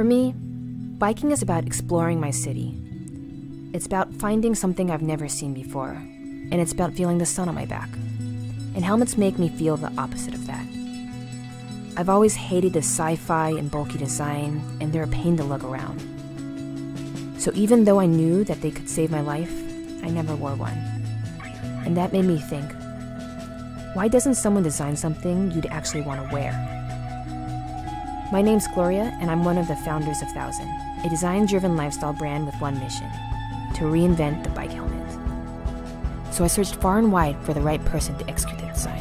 For me, biking is about exploring my city. It's about finding something I've never seen before, and it's about feeling the sun on my back. And helmets make me feel the opposite of that. I've always hated the sci fi and bulky design, and they're a pain to lug around. So even though I knew that they could save my life, I never wore one. And that made me think why doesn't someone design something you'd actually want to wear? My name's Gloria, and I'm one of the founders of Thousand, a design driven lifestyle brand with one mission to reinvent the bike helmet. So I searched far and wide for the right person to execute the design.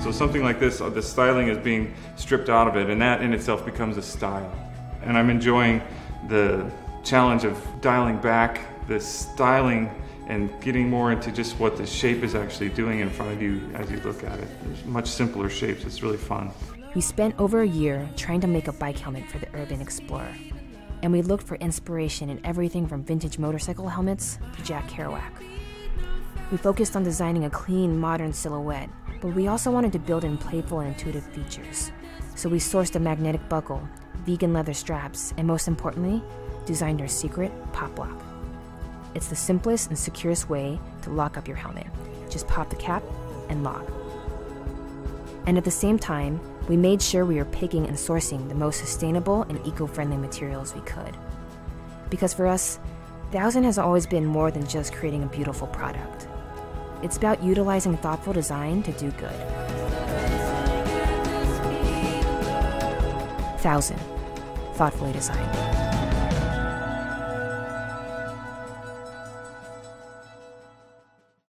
So something like this, uh, the styling is being stripped out of it, and that in itself becomes a style. And I'm enjoying the challenge of dialing back the styling and getting more into just what the shape is actually doing in front of you as you look at it. There's much simpler shapes. It's really fun. We spent over a year trying to make a bike helmet for the Urban Explorer. And we looked for inspiration in everything from vintage motorcycle helmets to Jack Kerouac. We focused on designing a clean, modern silhouette, but we also wanted to build in playful and intuitive features. So we sourced a magnetic buckle, vegan leather straps, and most importantly, designed our secret pop lock. It's the simplest and securest way to lock up your helmet. Just pop the cap and lock. And at the same time, we made sure we were picking and sourcing the most sustainable and eco friendly materials we could. Because for us, Thousand has always been more than just creating a beautiful product. It's about utilizing thoughtful design to do good. Thousand, thoughtfully designed.